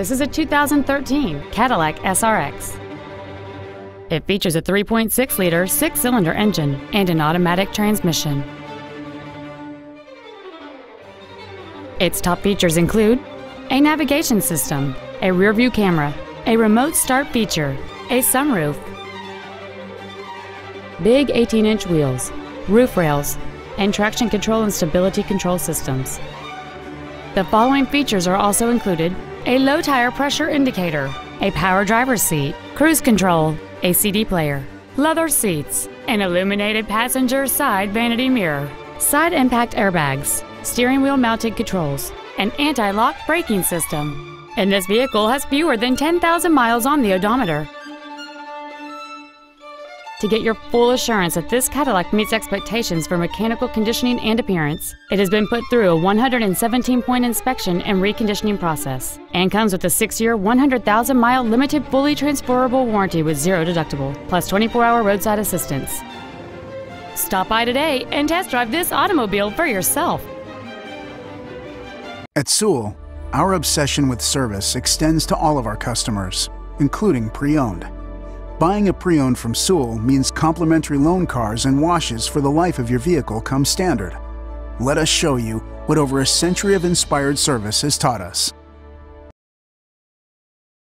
This is a 2013 Cadillac SRX. It features a 3.6-liter six-cylinder engine and an automatic transmission. Its top features include a navigation system, a rear-view camera, a remote start feature, a sunroof, big 18-inch wheels, roof rails, and traction control and stability control systems. The following features are also included a low tire pressure indicator, a power driver's seat, cruise control, a CD player, leather seats, an illuminated passenger side vanity mirror, side impact airbags, steering wheel mounted controls, an anti-lock braking system. And this vehicle has fewer than 10,000 miles on the odometer. To get your full assurance that this Cadillac meets expectations for mechanical conditioning and appearance, it has been put through a 117 point inspection and reconditioning process and comes with a 6 year, 100,000 mile limited fully transferable warranty with zero deductible, plus 24 hour roadside assistance. Stop by today and test drive this automobile for yourself. At Sewell, our obsession with service extends to all of our customers, including pre owned. Buying a pre owned from Sewell means complimentary loan cars and washes for the life of your vehicle come standard. Let us show you what over a century of inspired service has taught us.